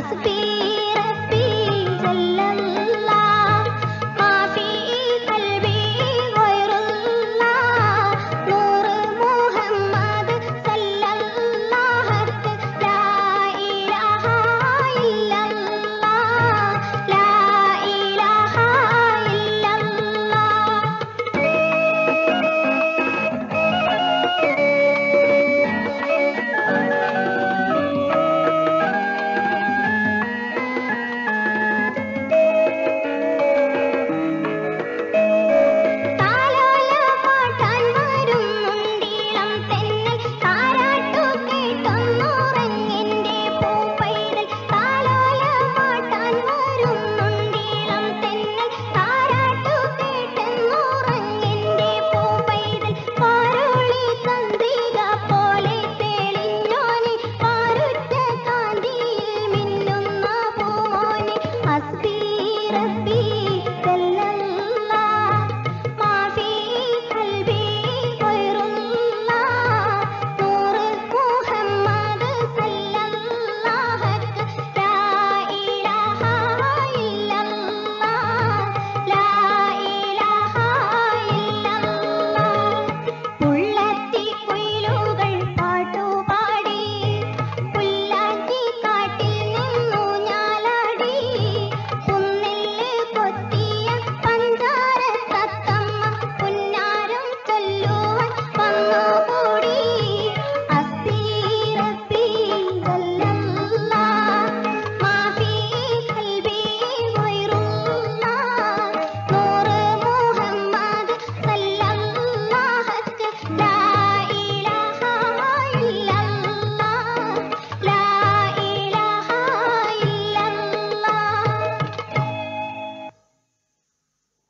must be